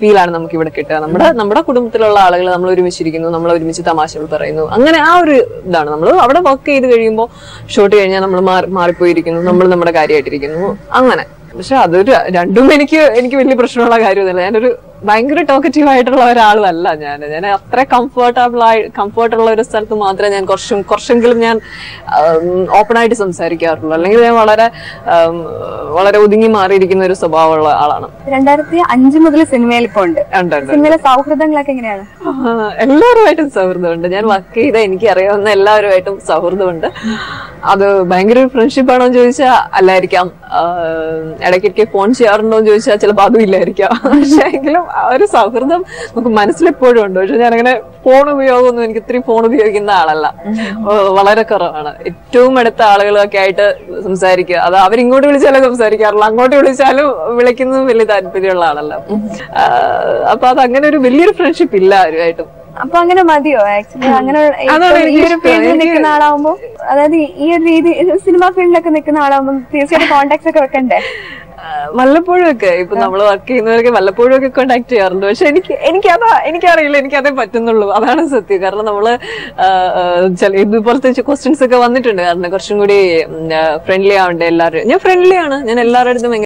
ഫീലാണ് നമുക്ക് ഇവിടെ കിട്ടുക. നമ്മുടെ നമ്മുടെ കുടുംബത്തിലുള്ള ആളുകൾ നമ്മൾ ഒരുമിച്ചിരിക്കുന്നു നമ്മൾ ഒരുമിച്ച് തമാശകൾ പറയുന്നു. അങ്ങനെ ആ ഒരു ഇതാണ്. നമ്മൾ അവിടെ വർക്ക് ചെയ്ത് കഴിയുമ്പോൾ ഷോട്ട് കഴിഞ്ഞാൽ നമ്മൾ മാറിപ്പോയിരിക്കുന്നു നമ്മൾ നമ്മുടെ കാര്യമായിട്ടിരിക്കുന്നു. അങ്ങനെ. പക്ഷെ അതൊരു രണ്ടും എനിക്ക് എനിക്ക് വലിയ പ്രശ്നമുള്ള കാര്യമൊന്നുമില്ല. ഞാനൊരു ഭയങ്കര ടോക്കറ്റീവ് ആയിട്ടുള്ള ഒരാളല്ല ഞാൻ ഞാൻ അത്ര കംഫർട്ടബിൾ ആയി കംഫർട്ട് ഉള്ള ഒരു സ്ഥലത്ത് മാത്രമേ ഞാൻ കുറച്ചും കുറച്ചെങ്കിലും ഞാൻ ഓപ്പൺ ആയിട്ട് സംസാരിക്കാറുള്ളൂ. അല്ലെങ്കിൽ ഞാൻ വളരെ വളരെ ഒതുങ്ങി മാറിയിരിക്കുന്ന ഒരു സ്വഭാവമുള്ള ആളാണ്. രണ്ടായിരത്തി അഞ്ച് മുതൽ സിനിമയിൽ ഇപ്പോൾ ഉണ്ട്. സിനിമയിലെ സൗഹൃദങ്ങളൊക്കെ എങ്ങനെയാണ്? എല്ലാവരുമായിട്ടും സൗഹൃദമുണ്ട്. ഞാൻ വർക്ക് ചെയ്ത എനിക്ക് അറിയാവുന്ന എല്ലാവരുമായിട്ടും സൗഹൃദമുണ്ട്. അത് ഭയങ്കര ഒരു ഫ്രണ്ട്ഷിപ്പ് ആണോ എന്ന് ചോദിച്ചാൽ അല്ലായിരിക്കാം. ഇടയ്ക്കിടയ്ക്ക് ഫോൺ ചെയ്യാറുണ്ടോ എന്ന് ചോദിച്ചാൽ ചിലപ്പോൾ അതും ഇല്ലായിരിക്കാം. പക്ഷെ എങ്കിലും ആ ഒരു സൗഹൃദം നമുക്ക് മനസ്സിലെപ്പോഴും ഉണ്ട്. പക്ഷെ ഞാനങ്ങനെ ഫോൺ ഉപയോഗമൊന്നും എനിക്ക് ഇത്രയും ഫോൺ ഉപയോഗിക്കുന്ന ആളല്ല. വളരെ കുറവാണ്. ഏറ്റവും അടുത്ത ആളുകളൊക്കെ ആയിട്ട് സംസാരിക്കുക. അത് അവരിങ്ങോട്ട് വിളിച്ചാലും സംസാരിക്കാറില്ല അങ്ങോട്ട് വിളിച്ചാലും വിളിക്കുന്നതും വലിയ താല്പര്യമുള്ള ആളല്ല. അപ്പൊ അത് അങ്ങനെ ഒരു വലിയൊരു ഫ്രണ്ട്ഷിപ്പ് ഇല്ല ആരുമായിട്ടും. അപ്പൊ അങ്ങനെ മതിയോ? ആക്ച്വലി അങ്ങനെ ഈ ഒരു ഫീൽഡിൽ നിൽക്കുന്ന ആളാവുമ്പോ അതായത് ഈ ഒരു രീതി സിനിമ ഫീൽഡിലൊക്കെ നിൽക്കുന്ന ആളാവുമ്പോൾ തീർച്ചയായിട്ടും കോണ്ടാക്ട്സ് ഒക്കെ വെക്കണ്ടേ? വല്ലപ്പോഴും ഒക്കെ ഇപ്പൊ നമ്മൾ വർക്ക് ചെയ്യുന്നവരൊക്കെ വല്ലപ്പോഴും ഒക്കെ കോണ്ടാക്ട് ചെയ്യാറുണ്ട്. പക്ഷെ എനിക്ക് എനിക്ക് എനിക്കതാ എനിക്കറിയില്ല. എനിക്കതേ പറ്റുന്നുള്ളൂ. അതാണ് സത്യം. കാരണം നമ്മൾ ചില ഇതുപോലത്തെ ക്വസ്റ്റ്യൻസ് ഒക്കെ വന്നിട്ടുണ്ട്. കാരണം കുറച്ചും കൂടി ഫ്രണ്ട്ലി ആവണ്ടേ എല്ലാവരും. ഞാൻ ഫ്രണ്ട്ലി ആണ്. ഞാൻ എല്ലാവരുടെ അടുത്തും